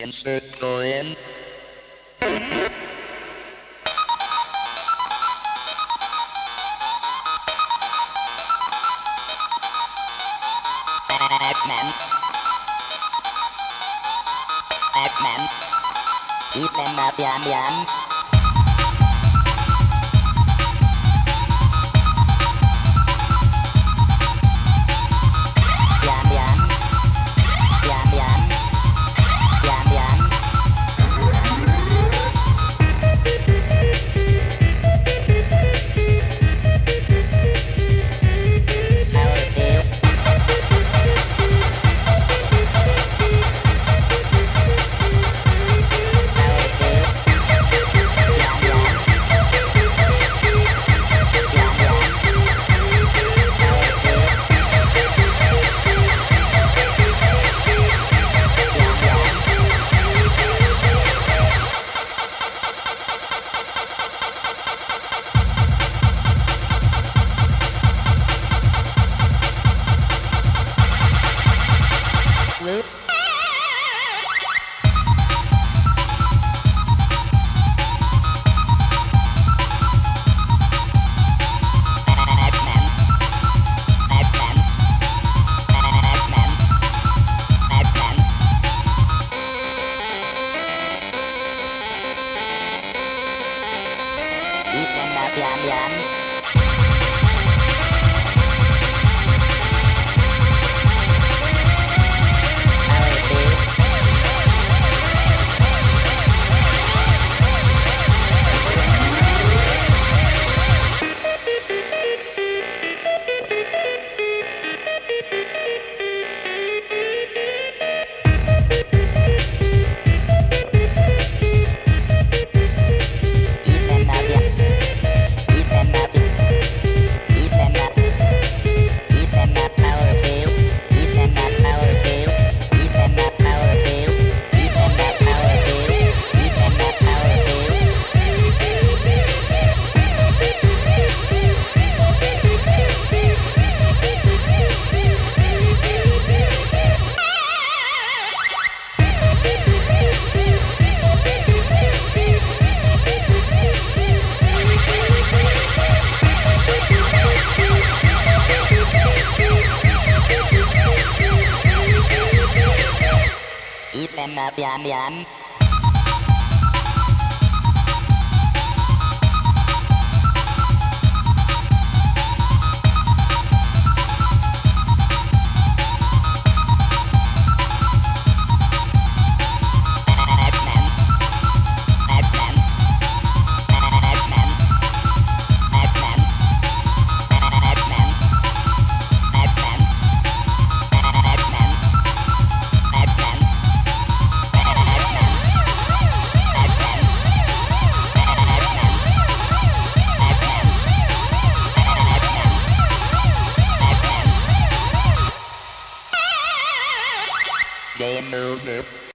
Insert coin. Pac-Man. Pac-Man. Ethan Yan. ยามยาม ครับยามยาม no, no, no.